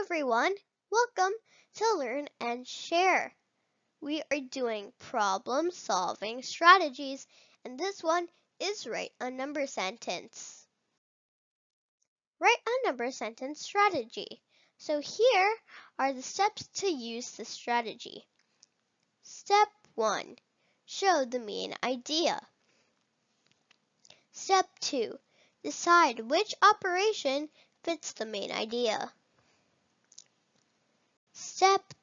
everyone, welcome to Learn and Share. We are doing problem solving strategies and this one is write a number sentence. Write a number sentence strategy. So here are the steps to use the strategy. Step 1. Show the main idea. Step 2. Decide which operation fits the main idea.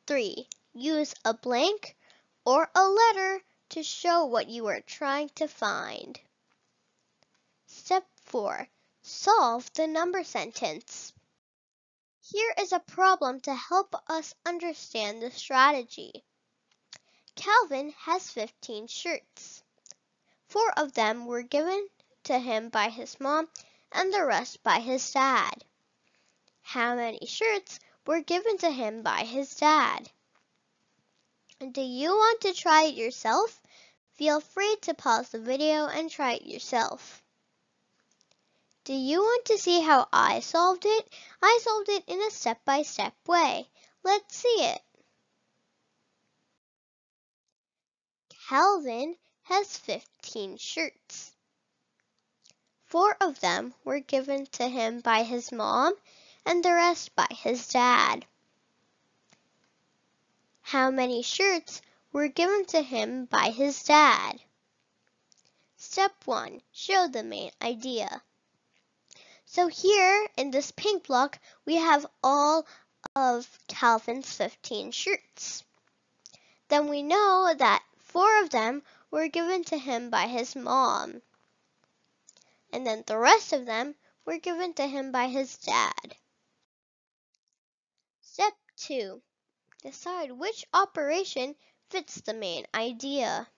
Step 3. Use a blank or a letter to show what you are trying to find. Step 4. Solve the number sentence. Here is a problem to help us understand the strategy. Calvin has 15 shirts. Four of them were given to him by his mom and the rest by his dad. How many shirts were given to him by his dad. Do you want to try it yourself? Feel free to pause the video and try it yourself. Do you want to see how I solved it? I solved it in a step-by-step -step way. Let's see it. Calvin has 15 shirts. Four of them were given to him by his mom and the rest by his dad. How many shirts were given to him by his dad? Step 1. Show the main idea. So here in this pink block, we have all of Calvin's 15 shirts. Then we know that four of them were given to him by his mom. And then the rest of them were given to him by his dad. Step 2. Decide which operation fits the main idea.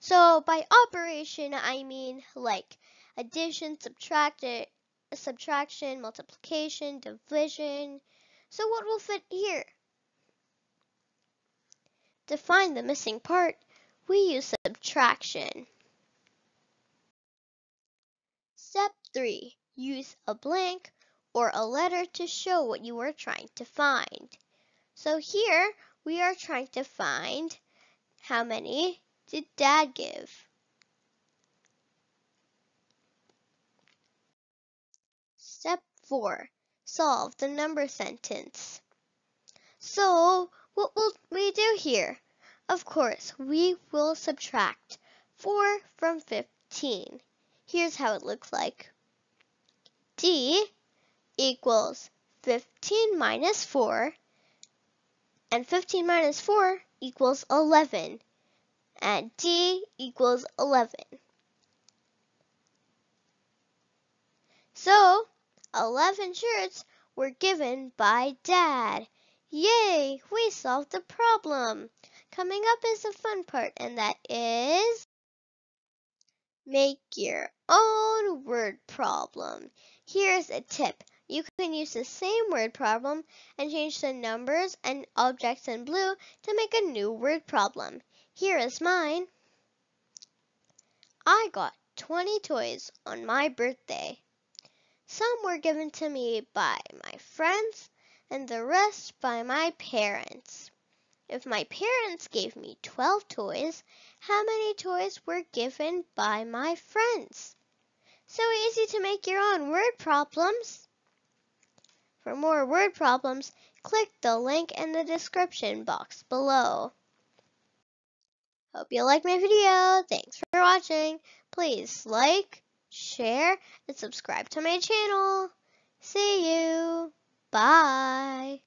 So by operation, I mean like addition, subtraction, subtraction, multiplication, division. So what will fit here? To find the missing part, we use subtraction. Step 3. Use a blank or a letter to show what you are trying to find. So here we are trying to find how many did dad give? Step 4. Solve the number sentence. So what will we do here? Of course, we will subtract 4 from 15. Here's how it looks like. D equals 15 minus 4 and 15 minus 4 equals 11 and D equals 11. So 11 shirts were given by Dad. Yay! We solved the problem. Coming up is the fun part and that is make your own word problem. Here's a tip. You can use the same word problem and change the numbers and objects in blue to make a new word problem. Here is mine. I got 20 toys on my birthday. Some were given to me by my friends and the rest by my parents. If my parents gave me 12 toys, how many toys were given by my friends? So easy to make your own word problems. For more word problems, click the link in the description box below. Hope you liked my video. Thanks for watching. Please like, share, and subscribe to my channel. See you. Bye.